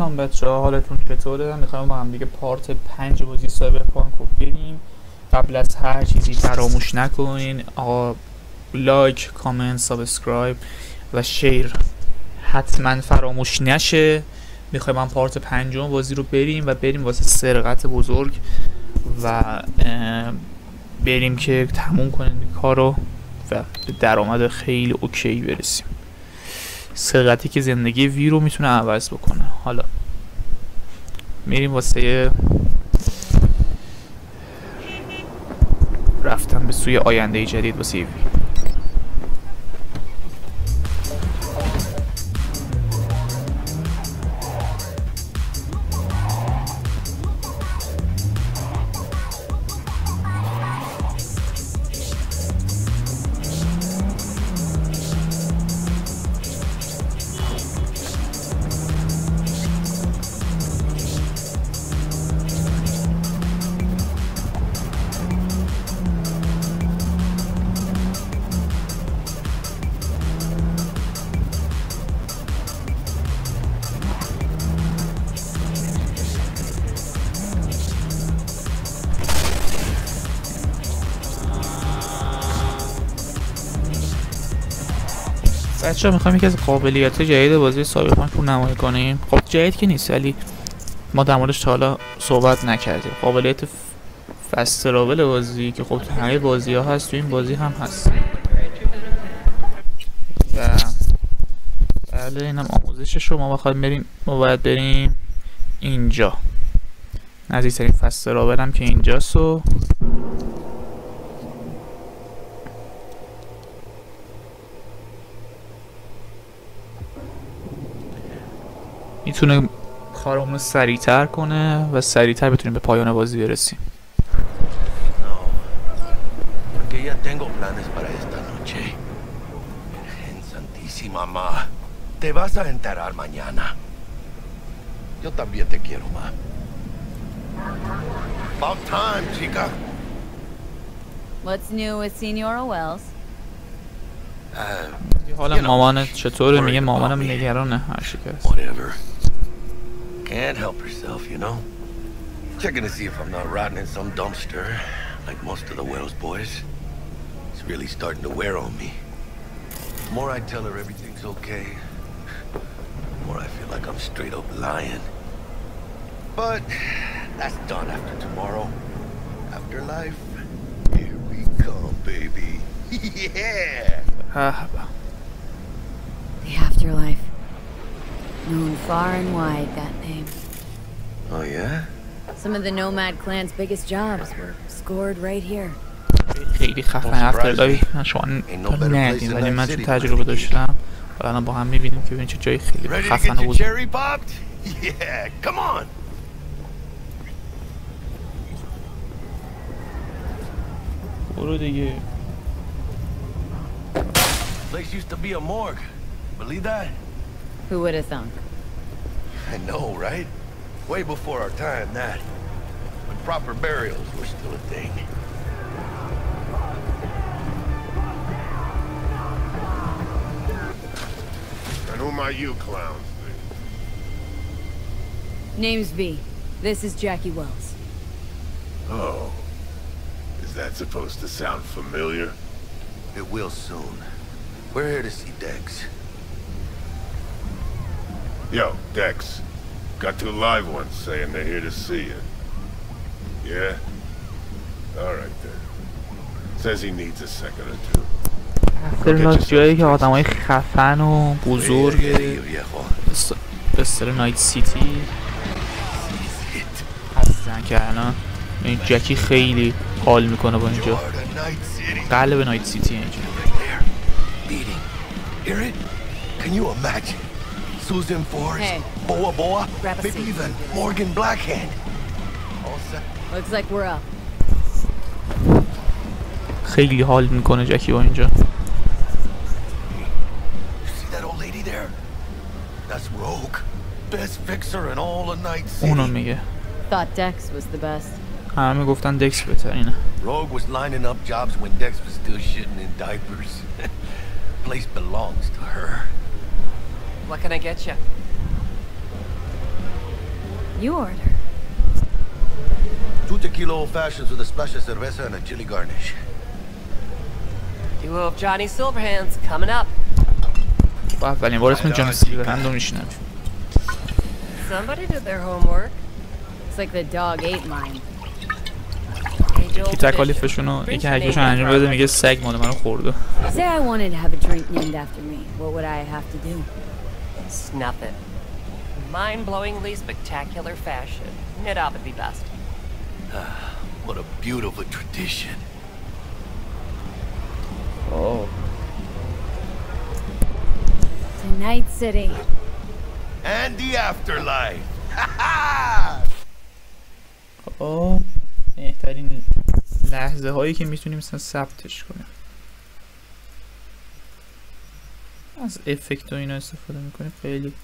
سلام بچه حالتون چطوره؟ می‌خوایم با هم دیگه پارت پنج بازی سایبرپانک رو بگیم قبل از هر چیزی فراموش نکنین آقا لایک کامنت سابسکرایب و شیر حتما فراموش نشه. می‌خوایم من پارت پنجم بازی رو بریم و بریم واسه سرقت بزرگ و بریم که تموم کنیم این کار رو و به درآمد خیلی اوکی برسیم. سرقتی که زندگی وی رو می‌تونه عوض بکنه. حالا میریم واسه رفتن به سوی آینده جدید واسه وی. بچه می‌خوایم یکی از قابلیت جدید بازی سایبرپانک رو نمایی کنیم. خب جدید که نیست ولی ما در موردش تا حالا صحبت نکردیم. قابلیت فسترابل بازی که خب همه بازی ها هست تو این بازی هم هست. و بله اینم آموزش شما. بخوایم بریم ما باید بریم اینجا. نزدیکترین فسترابل هم که اینجاست و می‌تونه کارمون رو سریعتر کنه و سریعتر بتونیم به پایان بازی برسیم Porque ya tengo planes para esta noche. Virgen Santísima, ma. Te vas a enterar mañana. Yo también te quiero, ma. About time, chica. What's new with Senora Wells? Uh, حالا مامانت چطوره میگه مامانم نگرانه هر چی که هست whatever. Can't help herself, you know? Checking to see if I'm not rotting in some dumpster, like most of the Welles boys. It's really starting to wear on me. The more I tell her everything's okay, the more I feel like I'm straight up lying. But that's done after tomorrow. Afterlife, here we come, baby. yeah! The afterlife. Known far and wide, that name. Oh, yeah? Some of the Nomad clan's biggest jobs were scored right here. خیلی خفن افتر لایف شما ندید ولی من چون تجربه داشتم و الان با هم میبینیم که ببین چه جای خیلی Ready to خفن get your بود cherry popped? Yeah, come on. برو دیگه Place used to be a morgue. Believe that? Who would have thunk? I know, right? Way before our time, that. When proper burials were still a thing. And who are you clowns? Name's V. This is Jackie Welles. Oh. Is that supposed to sound familiar? It will soon. We're here to see Dex. Yo, Dex. Got two live ones saying they're here to see you. Yeah? All then. Says he needs a second or two. فیلم از جایی که آدم های خفن و بزرگ به سر نایت سیتی هستن که الان این جکی خیلی حال می‌کنه با اینجا قلب نایت سیتی اینجا Susan Forrest, Hey. Boa Boa, Grab a maybe seat. even Morgan Blackhand. All set. Looks like we're up. خیلی حال میکنه جکی با اینجا You see that old lady there? That's Rogue. Best fixer in all of Night City. اونو میگه Thought Dex was the best. همه گفتن دکس بهترینه Rogue was lining up jobs when Dex was still shitting in diapers. Place belongs to her. What can I get you? You order. Two tequila old fashions with a splash of cerveza and a chili garnish. Duo of Johnny Silverhands coming up. با اولین بار اسم جان سیلورهند رو میشنم Somebody did their homework. It's like the dog ate mine. Age old که tradition. تکالیفشون رو Brings یکی the هرکیش name انجام back بده our میگه سگ مال منو خورده Say I wanted to have a drink named after me. What would I have to do? Snuff it. Mind-blowingly spectacular fashion. Nidab would be best. What a beautiful tradition. To Night City. And the afterlife. Ha ha! خب بهترین لحظه هایی که میتونیم مثلا ثبتش کنیم Az effektőin összefogad, amikor fejlődik.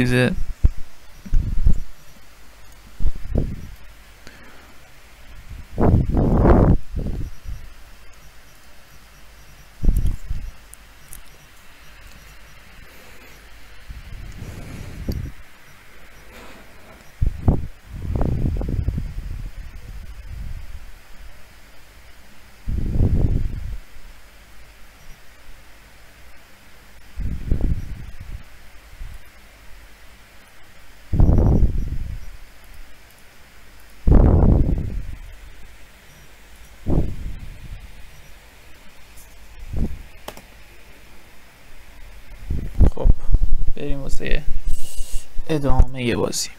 Is Quiser. بریم واسه ادامه یه بازی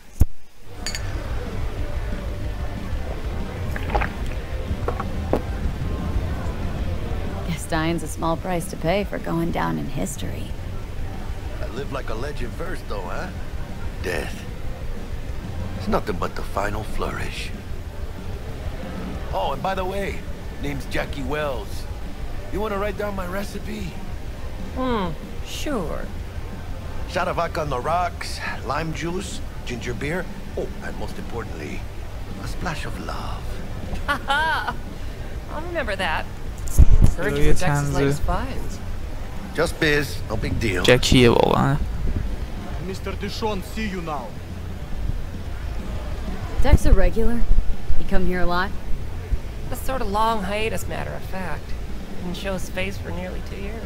Stein's a small price to pay for going down in history. I live like a legend first, though, huh? Death. It's nothing but the final flourish. Oh, and by the way, name's Jackie Welles. You want to write down my recipe? Hmm, sure. Shadovak on the rocks, lime juice, ginger beer, oh, and most importantly, a splash of love. Haha! I'll remember that. Heard you were Dex's latest finds. Just biz, no big deal. Jack here, huh? Mr. DeShawn, see you now. Dex a regular? He come here a lot? A sort of long hiatus, matter of fact. Didn't show his face for nearly two years.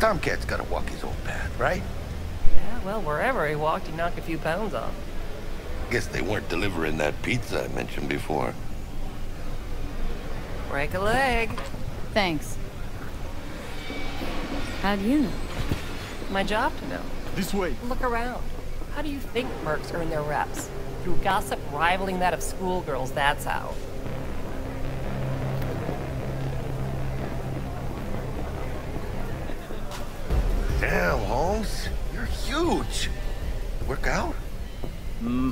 Tomcat's gotta walk his own path, right? Yeah, well, wherever he walked, he knocked a few pounds off. Guess they weren't delivering that pizza I mentioned before. Break a leg. Thanks. How do you know? My job to know. This way. Look around. How do you think mercs earn their reps? Through gossip rivaling that of schoolgirls, that's how. Damn, Holmes. You're huge. Work out? Hmm.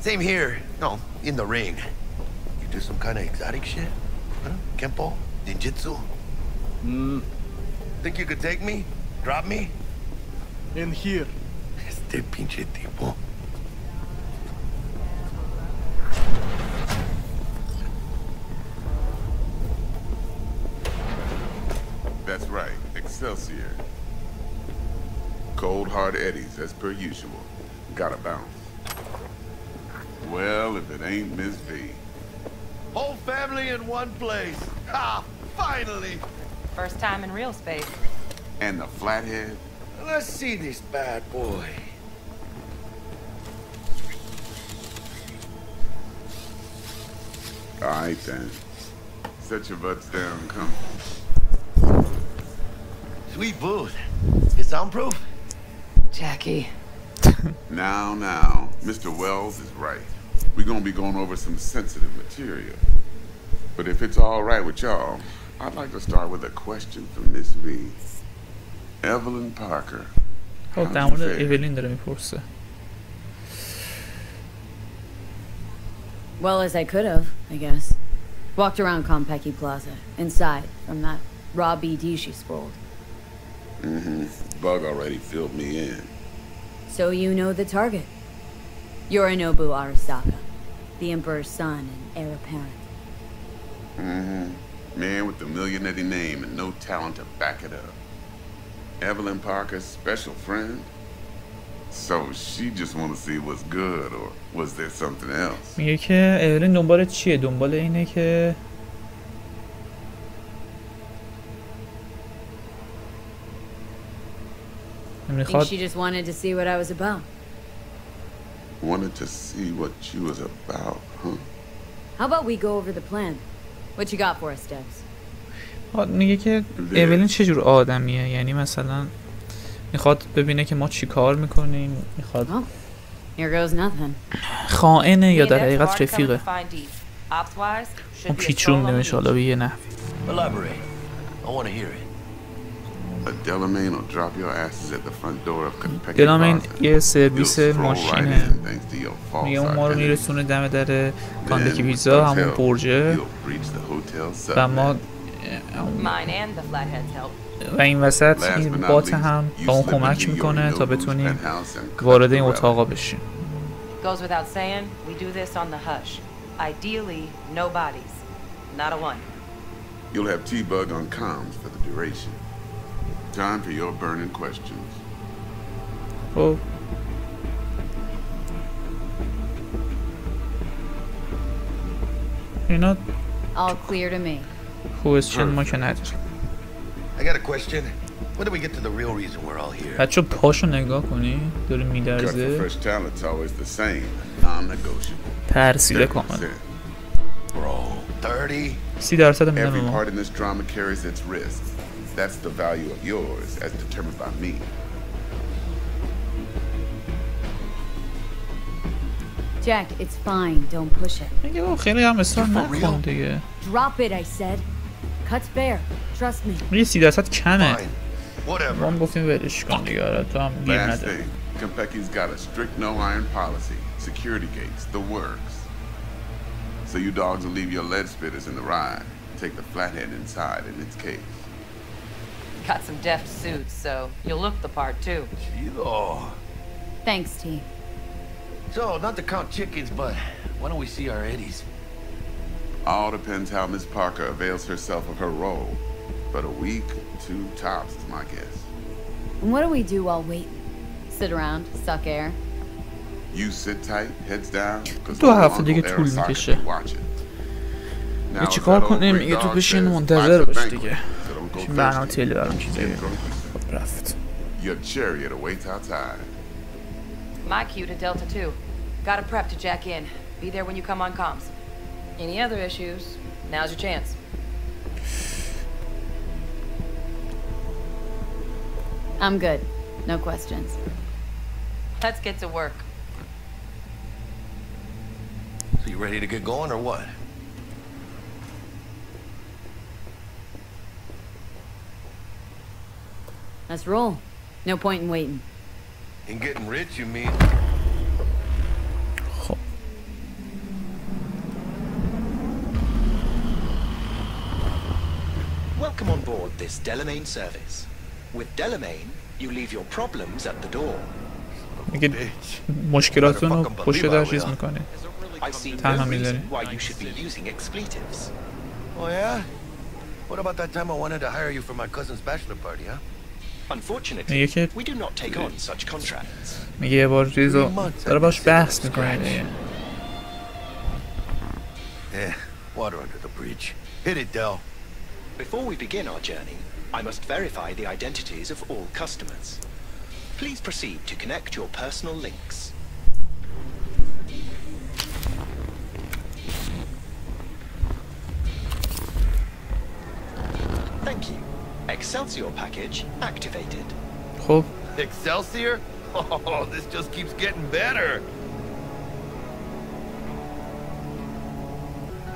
Same here. No, in the ring. You do some kind of exotic shit? Huh? Kempo? Ninjutsu? Hmm. Think you could take me? Drop me? In here. Este pinche tipo. That's right, Excelsior. Cold hard eddies, as per usual. Gotta bounce. Well, if it ain't Miss V. Whole family in one place. Ha! Finally! First time in real space. And the flathead? Let's see this bad boy. Alright then. Set your butts down and come. Sweet booth. You soundproof? Jackie. now, now, Mr. Welles is right. We're gonna be going over some sensitive material. But if it's all right with y'all, I'd like to start with a question for Miss V. Evelyn Parker. Ó, did Evelyn mi forse. Well as I could have, I guess. Walked around Konpeki Plaza, inside, from that raw BD she spoiled. Mm-hmm. Bug already filled me in. So you know the target. Yorinobu Arasaka, the Emperor's son and heir apparent. Mm-hmm. Man with the millionaire name and no talent to back it up. Evelyn Parker's special friend? So she just want to see what's good, or was there something else? میگه که اولین دنبال چیه دنبال اینه که می‌خواد wanted میگه که اولین چه جور آدمیه؟ یعنی مثلا می‌خواد ببینه که ما چی کار می‌کنیم می‌خواد خائنه یا در حقیقت رفیقه. اون پیچون نمیشه حالا به یه نه I want to hear. دلامین یه سرویس ماشینه میگه اون ما رو میرسونه دم در کاندکی پیزا همون برجه. و ما و این وسط این بات هم با اون کمک می‌کنه تا بتونیم وارد این اتاقا بشیم. You'll have T-Bug on comms for the duration. Time for your burning questions. خب اینا All clear to me. کوئسچن ما که نداریم I got a question. When do we get to the real reason we're all here? بچه پاشو نگاه کنی داره Cut for میلرزه fresh talent's always the same. Non-negotiable. ترسیده 30%. کامل Bro, 30? سی درصد میدم Every به ما part in this drama carries its risks. that's the value of yours as determined by me. Jack, it's fine. Don't push it. Drop it, I said. Cuts bare. Trust me. میگه 30 درصد کمه. ما هم گفتیم ولش کن دیگه آره تو هم گیر نده. Konpeki's got a strict no iron policy, security gates, the works. So you dogs will leave your lead spitters in the ride, take the flathead inside in its case. Got some deft suits, so you'll look the part too. Oh. Thanks, T. So, not to count chickens, but why don't we see our eddies? All depends how Miss Parker avails herself of her role. But a week, two tops is my guess. And what do we do while waiting? Sit around, suck air. You sit tight, heads down, because دو هفته دیگه طول میکشه. یه چیکار کنیم میگه تو بشین منتظر باش دیگه Bánó célőállomás Ott praft. Your chariot awaits outside. My cue to Delta 2. Gotta prep to jack in. Be there when you come on comms. Any other issues, now's your chance. I'm good. No questions. Let's get to work. So you ready to get going or what? Let's roll. No point in waiting. In getting rich, you mean? خب Welcome on board this Delamain service. With Delamain, you leave your problems at the door. میگه Bitch. مشکلاتتون رو پشت در چیز میکنه I see Tell no me, reason Lenny. why you should be using expletives. Oh, yeah? What about that time I wanted to hire you for my cousin's bachelor party, huh? Unfortunately, میگه که we do not take on such contracts. میگه یه بار چیز رو داره باش بحث میکنه دیگه Yeah, water under the bridge. Hit it, Dell. Before we begin our journey, I must verify the identities of all customers. Please proceed to connect your personal links. Excelsior package activated. خب Excelsior? Oh, this just keeps getting better.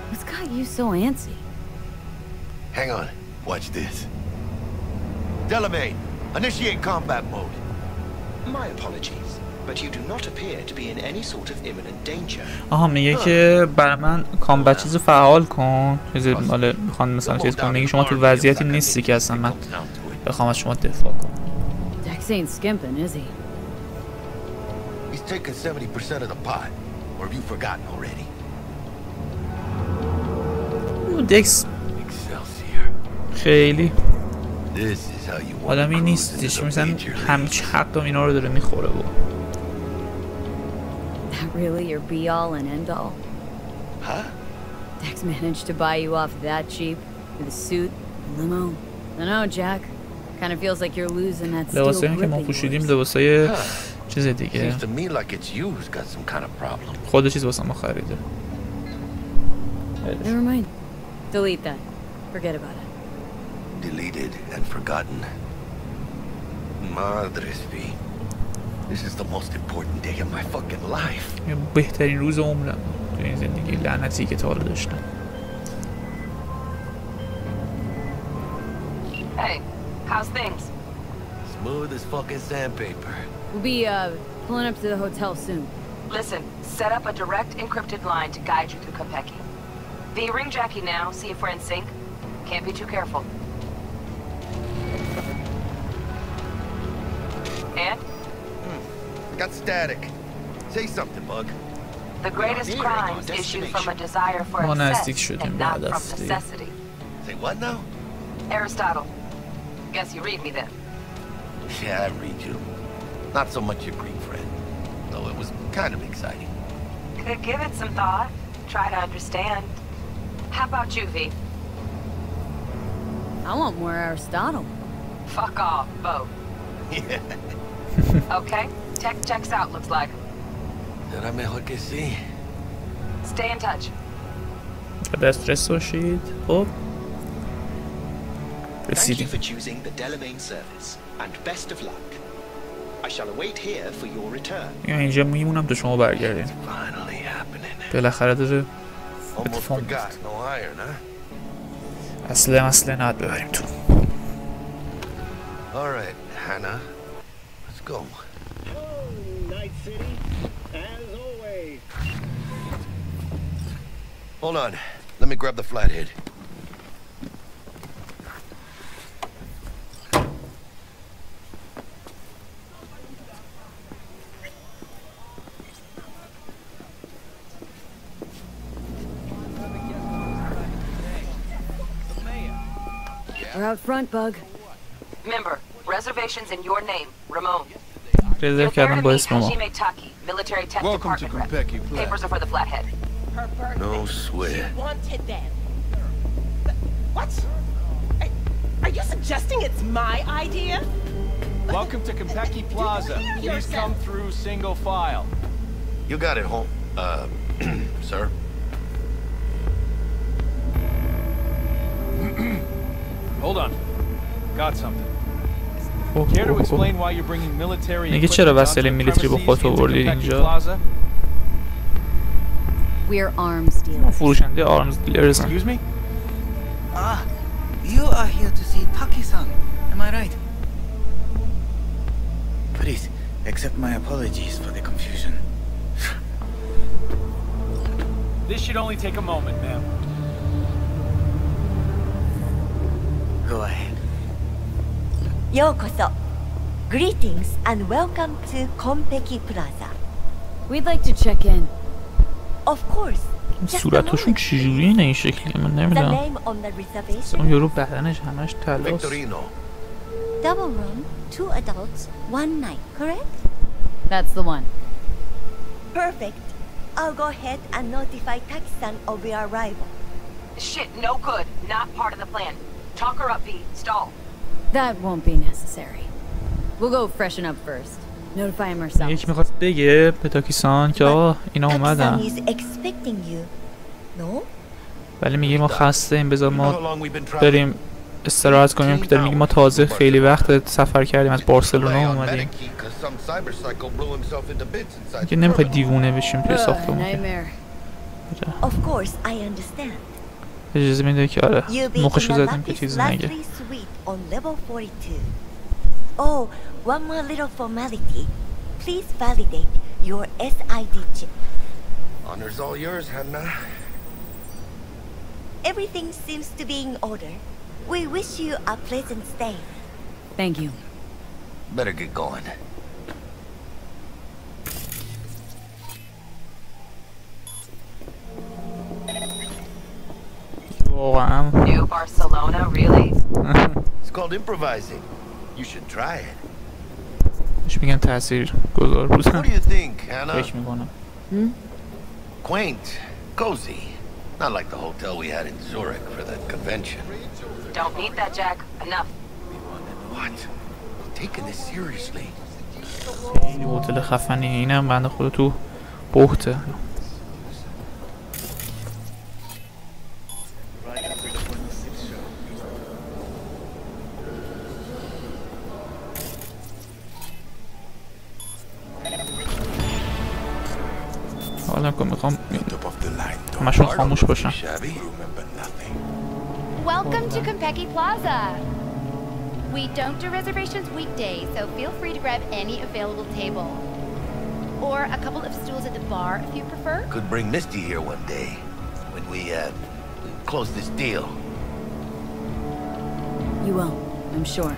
What's got you so antsy? Hang on. Watch this. Delamain, initiate combat mode. My apologies. but you do not appear to be in any sort of imminent danger. آها میگه که بر من کامبت چیز فعال کن چیز مال می‌خوان مثلا چیز کن میگه شما تو وضعیتی نیستی که اصلا من بخوام از شما دفاع کنم Daxane skimping, is he? He's taken 70% of the pot. Or have you forgotten already? Dex. Excelsior. خیلی آدمی نیستش مثلا همچه حق دوم اینا رو داره می‌خوره بود really your be all and end all? Huh? Dex managed to buy you off that cheap with a suit, limo. I know, Jack. Kind of feels like you're losing that steel لباسایی که grip ما of پوشیدیم yours. لباسای چیز دیگه Seems to me like it's you who's got some kind of problem. خود چیز واسه ما خریده Never mind. Delete that. Forget about it. Deleted and forgotten. Madres V. this is the most important day of my fucking life. بهترین روز عمرم تو این زندگی لعنتی که تا حالا داشتم. Hey, how's things? Smooth as fucking sandpaper. We'll be uh pulling up to the hotel soon. Listen, set up a direct encrypted line to guide you through Konpeki. V ring Jackie now, see if we're in sync. Can't be too careful. static. Say something, Bug. The greatest crimes issue from a desire for One excess and not from necessity. Say what now? Aristotle. Guess you read me then. Yeah, I read you. Not so much your Greek friend, though it was kind of exciting. Could give it some thought, try to understand. How about you, V? I want more Aristotle. Fuck off, Bo. Yeah. okay, Tech checks out, looks like. Será mejor que sí. Stay in touch. دسترس باشید خب Thank you رسیدیم for choosing the Delamain service, and best of luck. I shall await here for your return. یا اینجا میمونم تا شما برگردین Finally happening. بالاخره داره Almost اتفاق forgot. میفته. No iron, huh? اصله مسله نهاد ببریم تو All right, Hannah. Let's go. Hold on. Let me grab the flathead. We're out front, Bug. Member, reservations in your name, Ramon. Welcome to Konpeki, Papers are for the flathead her birthday. No sweat. She wanted them. What? Are you suggesting it's my idea? Welcome to Konpeki Plaza. Please yourself? come through single file. You got it, home, uh, sir. Hold on. Got something. Care to explain why you're bringing military? میگه چرا وسایل میلیتری با خودت آوردید اینجا؟ we're arms dealers. Arms dealers. Excuse me? Ah, you are here to see Taki-san, am I right? Please, accept my apologies for the confusion. this should only take a moment, ma'am. Go ahead. Yokoso. Greetings and welcome to Konpeki Plaza. We'd like to check in. صورتاشون چجوری اینه این شکلی من نمیدونم اون یورو بدنش همش تلاست Double room, two adults, one night, correct? That's the one. Perfect. I'll go ahead and notify Taki-san of your arrival. Shit, no good. Not part of the plan. Talk her up, V. Stall. That won't be necessary. We'll go freshen up first. یک می‌خواد بگه پتاکیسان که آه اینا اومدن. ولی میگه ما خسته این بذار ما بریم استراحت کنیم که داریم ما تازه خیلی وقت سفر کردیم از بارسلونا اومدیم. که نمی‌خوای دیوونه بشیم توی ساختمون. اجازه میده که آره مخشو زدیم که چیزی نگه. Oh, one more little formality. Please validate your SID chip. Honor's all yours, Hannah. Everything seems to be in order. We wish you a pleasant stay. Thank you. Better get going. New Barcelona, really? it's called improvising. You should try it. بهش میگن تاثیر گذار What do بودن you think, Hannah? فکر میکنم Quaint, cozy. Not like the hotel we had in Zurich for the convention. Don't need that, Jack. Enough. What? Taking this seriously. خیلی هتل خفنیه اینم بنده خدا تو بخته کنم که میخوام همشون خاموش باشن Welcome to Konpeki Plaza. We don't do reservations weekdays, so feel free to grab any available table. Or a couple of stools at the bar if you prefer. Could bring Misty here one day when we uh, close this deal. You will, I'm sure.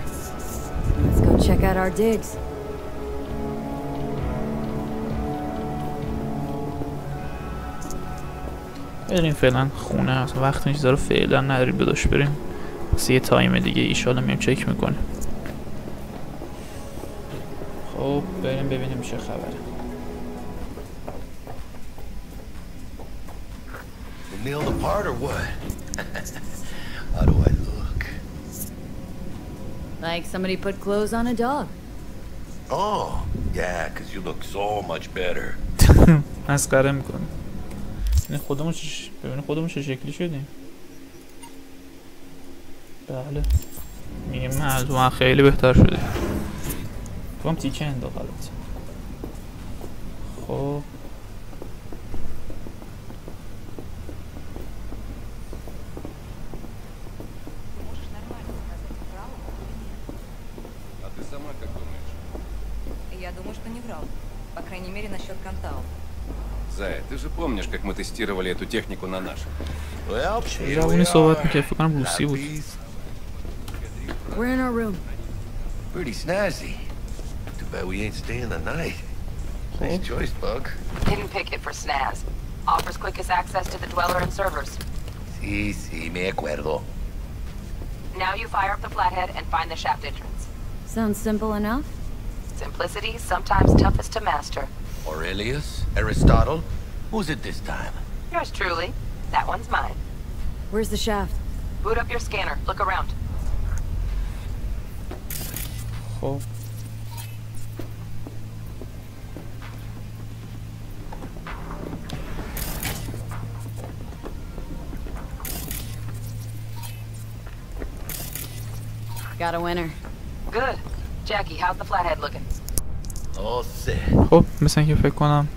Let's go check out our digs. بریم فعلا خونه اصلا وقت این چیزا رو فعلا نداریم بداش بریم واسه یه تایم دیگه ایشالا میم چک می‌کنیم خب بریم ببینیم چه خبره We nailed apart or what? How do I look? Like somebody put clothes on a dog. Oh, yeah, because you look so much better. مسخره می‌کنیم ببین خودمون چه ببین خودمون چه شکلی شدیم. بله. میگه من از اون خیلی بهتر شدیم تو تیکه انداخت خب. протестировали эту технику на наших. Já vou me salvar porque ficar impulsivo. We're in our room. Pretty snazzy. Too bad we ain't staying the night. Nice choice, Bug. Didn't pick it for snaz. Offers quickest access to the dweller and servers. Sí, sí, me acuerdo. Now you fire up the flathead and find the shaft entrance. Sounds simple enough. Simplicity sometimes toughest to master. Aurelius? Aristotle? Who's it this time? Yours truly. That one's mine. Where's the shaft? Boot up your scanner. Look around. خب Got a winner. Good. Jackie, how's the flathead looking? All set. خب مثل اینکه فکر کنم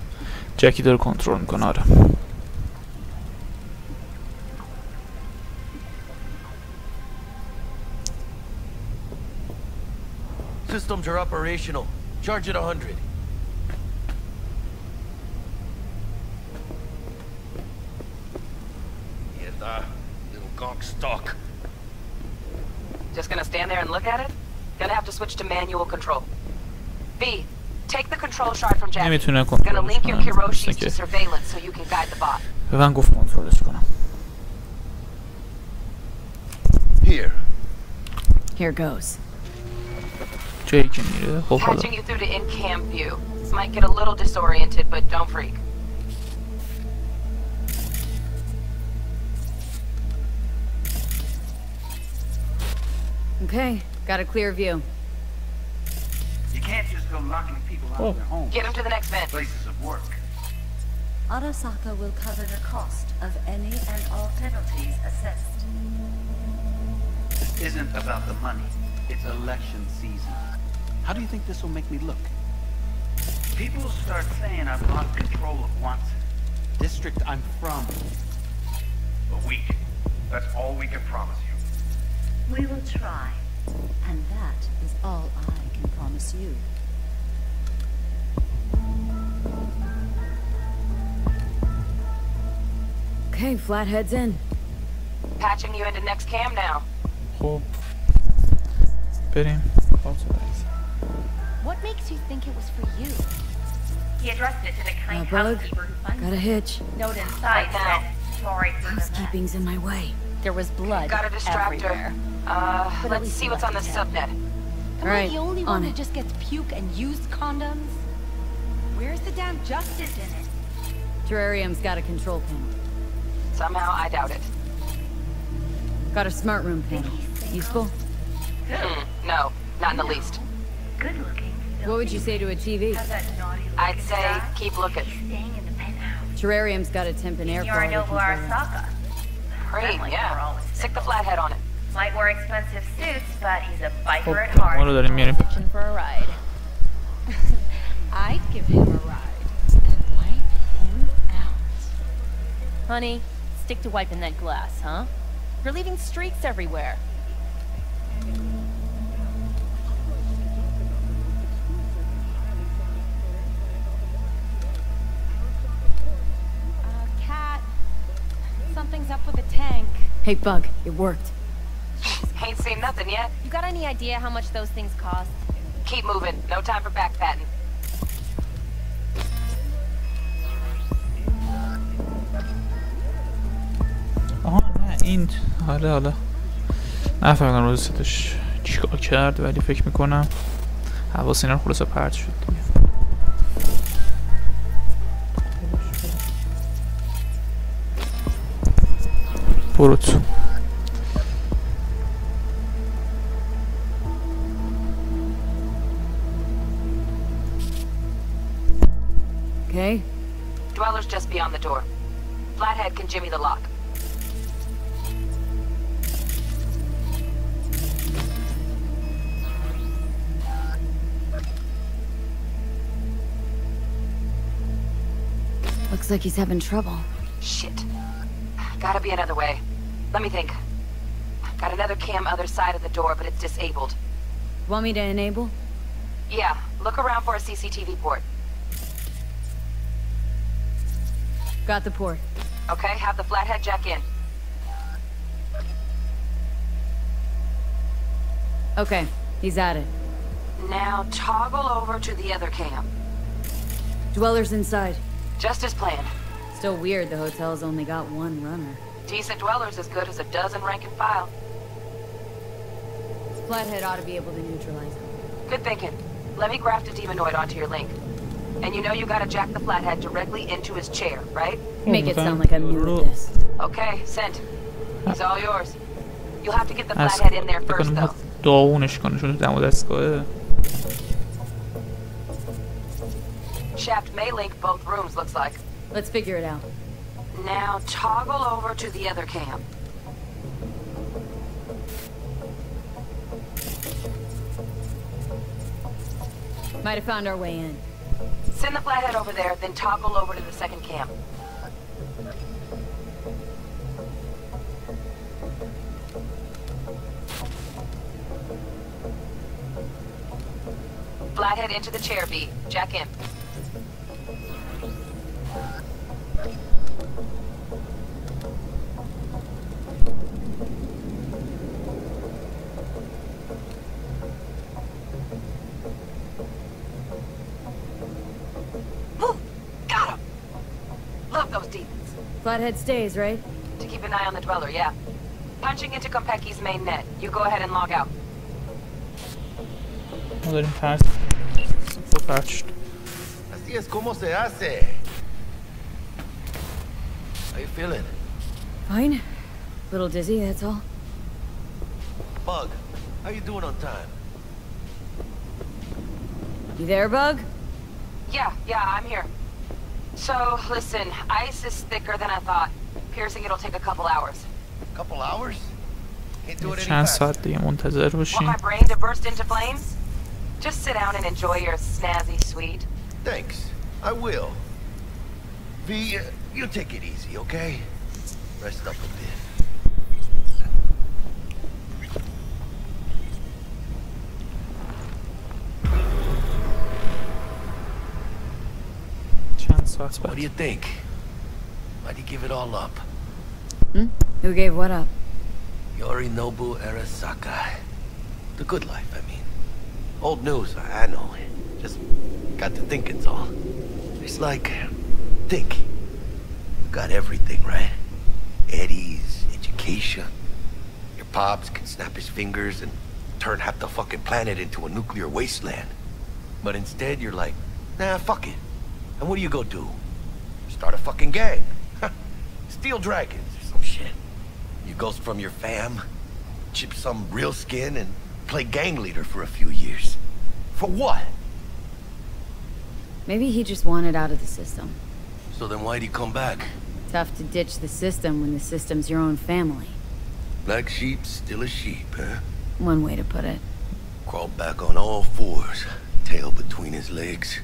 جکی داره کنترل میکنه آره Systems are operational. Charge it a hundred. Mierda, little gawk stock. Just gonna stand there and look at it? Gonna have to switch to manual control. B, Take the control shard from Jackie. I'm gonna link your Kiroshis to surveillance so you can guide the bot. Van gå från för det ska Here. Here goes. Jake and you. Patching you through to in-cam view. Might get a little disoriented, but don't freak. Okay, got a clear view. You can't just go locking people out of their homes. Get him to the next vent. Places of work. Arasaka will cover the cost of any and all penalties assessed. This isn't about the money. It's election season. How do you think this will make me look? People start saying I've lost control of Watson. District I'm from. A week. That's all we can promise you. We will try. And that is all I can promise you. Okay, flathead's in. Patching you into next cam now. Hope. Pity. What makes you think it was for you? He addressed it to the kind uh, housekeeper who finds Got a hitch. Note inside that. Sorry Housekeeping's in my way. There was blood Got a distractor. Uh, but let's see what's on the subnet. Am right, I the only one on who just gets puke and used condoms? Where's the damn justice in it? Terrarium's got a control panel. Somehow I doubt it. Got a smart room panel. Useful? Hmm, no, not in the least. Good looking. What would you say to a TV? I'd say keep looking. Terrarium's got a temp and air quality control. Great, yeah. Stick the flathead on it. Might wear expensive suits, but he's a biker at heart. Kitchen for a ride. I'd give him a ride and wipe him out. Honey, stick to wiping that glass, huh? You're leaving streaks everywhere. Uh, Cat, something's up with the tank. Hey, Bug, it worked. Ain't seen nothing yet. You got any idea how much those things cost? Keep moving. No time for back این حالا حالا نفهمیدم روز ستش چیکار کرد ولی فکر می‌کنم حواس اینا رو خلاصه پرت شد دیگه برو تو Okay? Dweller's just beyond the door. Flathead can jimmy the lock. Looks like he's having trouble. Shit. Gotta be another way. Let me think. Got another cam other side of the door, but it's disabled. Want me to enable? Yeah, look around for a CCTV port. Got the port. Okay, have the flathead jack in. Okay, he's at it. Now toggle over to the other cam. Dweller's inside. Just as planned. Still weird the hotel's only got one runner. Decent dweller's as good as a dozen rank and file. Flathead ought to be able to neutralize him. Good thinking. Let me graft a demonoid onto your link. And you know you gotta jack the flathead directly into his chair, right? Make it sound like I'm new at this. Okay, sent. He's all yours. You'll have to get the از flathead in there first, بکنم though. داغونش کنه چون دم و دستگاهه Shaft may link both rooms, looks like. Let's figure it out. Now toggle over to the other cam. Might have found our way in. Send the flathead over there, then toggle over to the second cam. Flathead into the chair, V. Jack in. Flathead stays, right? To keep an eye on the Dweller, yeah. Punching into Konpeki's main net. You go ahead and log out. Well, patched. Full patched. Así es como se hace. How you feeling? Fine. Little dizzy, that's all. Bug, how you doing on time? You there, Bug? Yeah, yeah, I'm here. So, listen, ice is thicker than I thought. Piercing it'll take a couple hours. Couple hours? Can't do it any چند faster. ساعت دیگه منتظر Want باشیم my brain to burst into flames? Just sit down and enjoy your snazzy sweet. Thanks. I will. V, uh, you take it easy, okay? Rest up a bit. suspect. What do you think? Why'd he give it all up? Hmm? Who gave what up? Yorinobu Arasaka. The good life, I mean. Old news, I know. Just got to thinking's all. It's like, think. You got everything, right? Eddie's, education. Your pops can snap his fingers and turn half the fucking planet into a nuclear wasteland. But instead, you're like, nah, fuck it. And what do you go do? Start a fucking gang. Steel Dragons or some shit. You ghost from your fam, chip some real skin, and play gang leader for a few years. For what? Maybe he just wanted out of the system. So then why'd he come back? Tough to ditch the system when the system's your own family. Black sheep, still a sheep, huh? One way to put it. Crawled back on all fours, tail between his legs.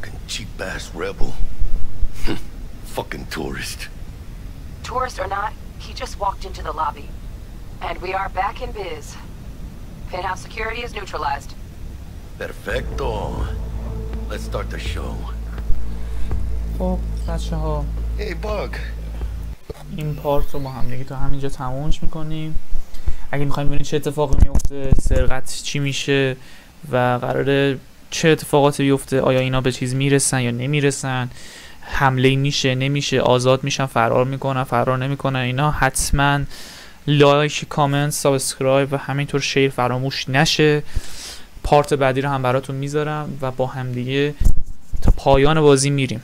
Fucking cheap-ass rebel. Fucking tourist. Tourist or not, he just walked into the lobby. And we are back in biz. Penthouse security is neutralized. Perfecto. Let's start the show. خب بچه ها Hey, Bug. این پارت رو با هم دیگه تا همینجا تمومش می‌کنیم اگه می‌خوایم ببینید چه اتفاقی میفته سرقت چی میشه و قراره چه اتفاقاتی بیفته آیا اینا به چیز می‌رسن یا نمی‌رسن؟ حمله میشه نمیشه آزاد میشن فرار می‌کنن فرار نمی‌کنن اینا حتما لایک کامنت سابسکرایب و همینطور شیر فراموش نشه. پارت بعدی رو هم براتون می‌ذارم و با همدیگه تا پایان بازی میریم.